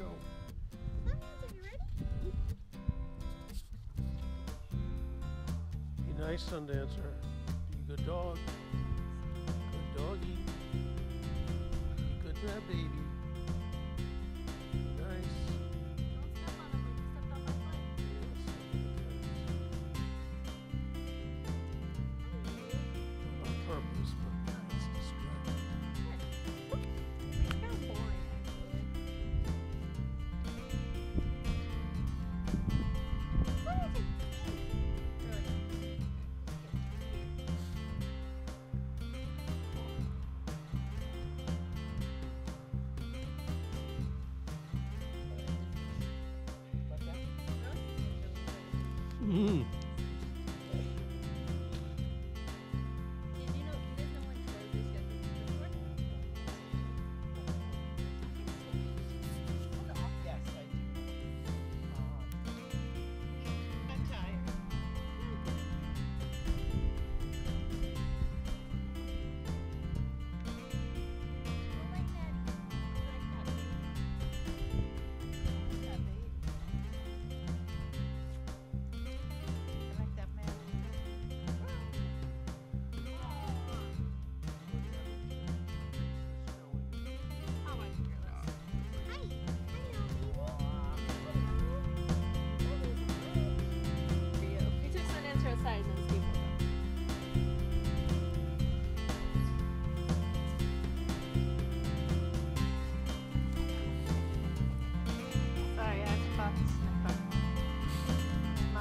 go. Be nice, Sundancer. Be a good dog. 嗯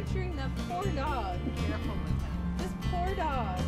picturing that poor dog. Careful with that. This poor dog.